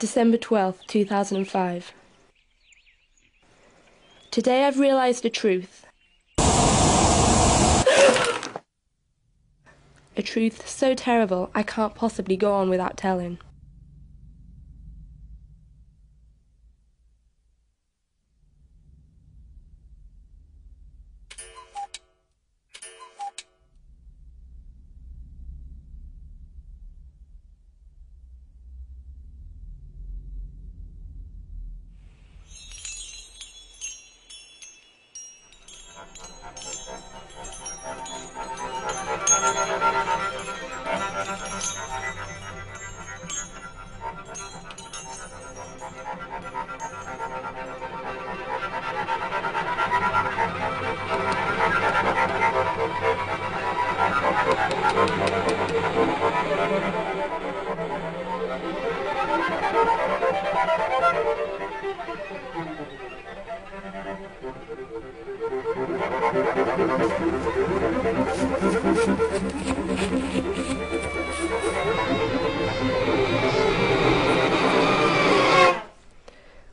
December 12th, 2005. Today I've realized a truth. a truth so terrible I can't possibly go on without telling.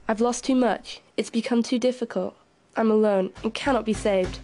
I've lost too much. It's become too difficult. I'm alone and cannot be saved.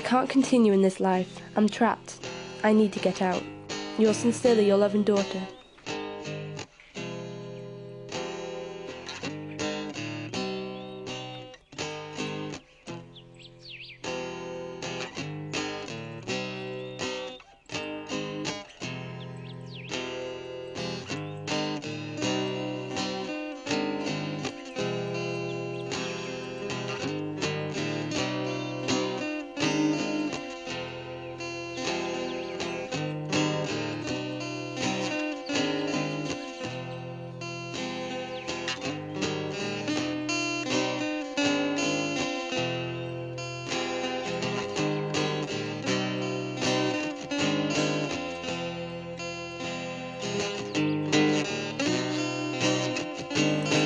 Can't continue in this life. I'm trapped. I need to get out. Yours sincerely, your loving daughter.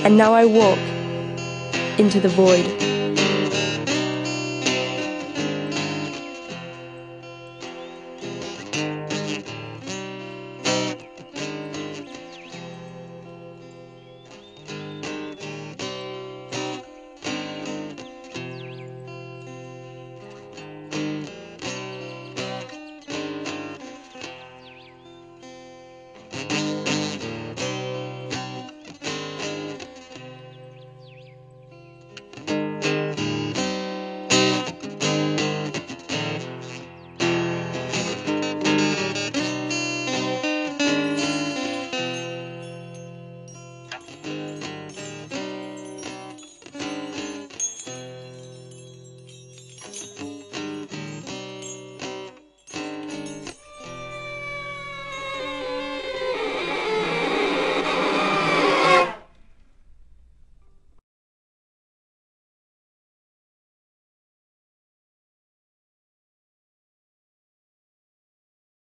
And now I walk into the void.